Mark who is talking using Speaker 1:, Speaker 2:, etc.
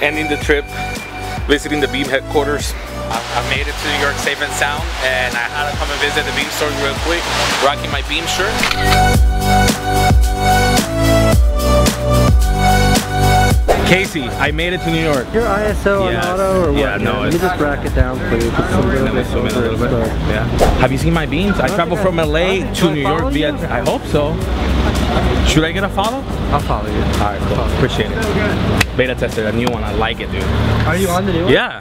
Speaker 1: ending the trip, visiting the Beme headquarters.
Speaker 2: I, I made it to New York safe and sound, and I had to come and visit the Beme store real quick, rocking my Beme shirt.
Speaker 1: Casey, I made it to New York.
Speaker 3: Your ISO
Speaker 1: Yes.
Speaker 3: on auto or what?
Speaker 1: Yeah, no,
Speaker 3: You
Speaker 1: it's-
Speaker 3: just rack it down, please. It's a little bit
Speaker 1: zoom a little bit. Yeah. Have you seen my beams? I
Speaker 3: don't
Speaker 1: traveled from LA to New York via.
Speaker 3: you?
Speaker 1: I hope so. Should I get a follow?
Speaker 3: I'll follow you.
Speaker 1: All right, cool. Appreciate it. Beta tester, a new one. I like it, dude.
Speaker 3: Are you on the new one?
Speaker 1: Yeah.